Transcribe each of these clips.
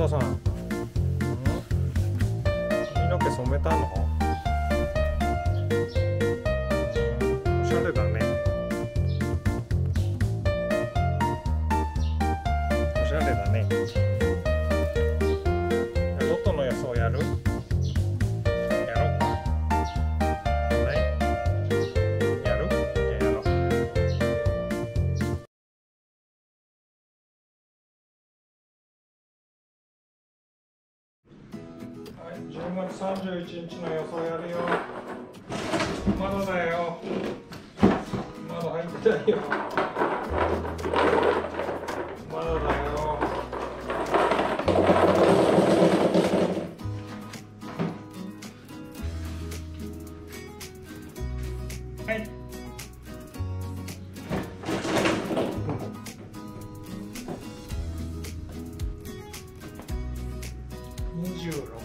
タさ、ん、髪の毛染めたの？10月31日の予想やるよ。まだだよ。まだ入ってないよ。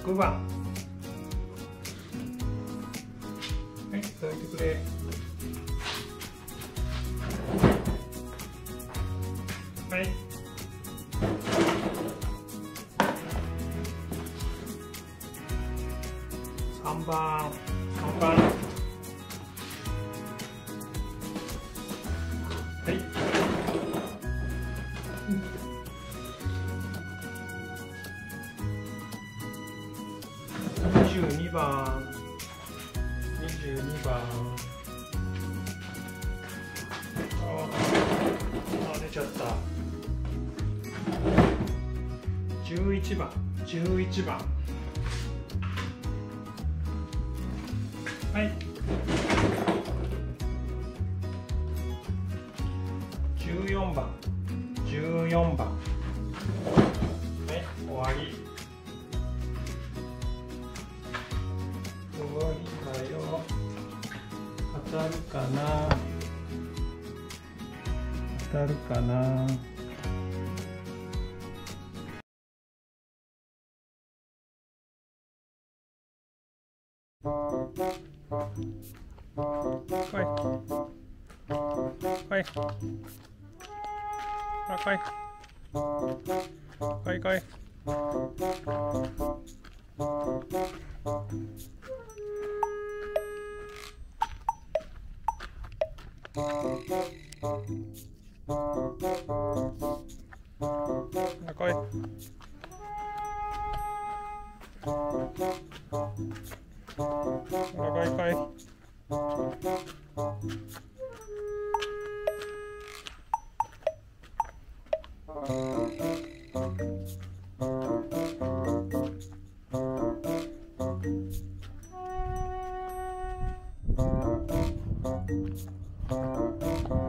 26番はい伝えてくれはい3番3番 22番。22番。ああ出ちゃった。11番。11番。はい。14番。14番。はい終わり。当たるかな？当たるかな？はい。はい。あはい。はいはい。Nè coi Nè coi coi Thank you.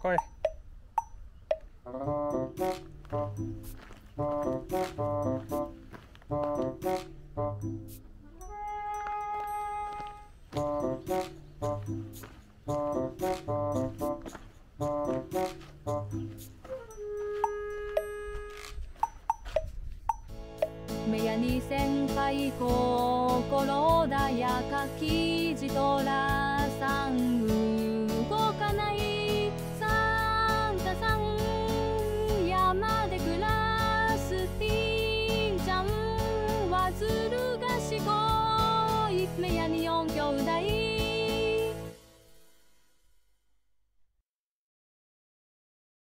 coi. 先輩心穏やか生地とらさん動かないサンタさん山で暮らすピンちゃんはずる賢い目やに四兄弟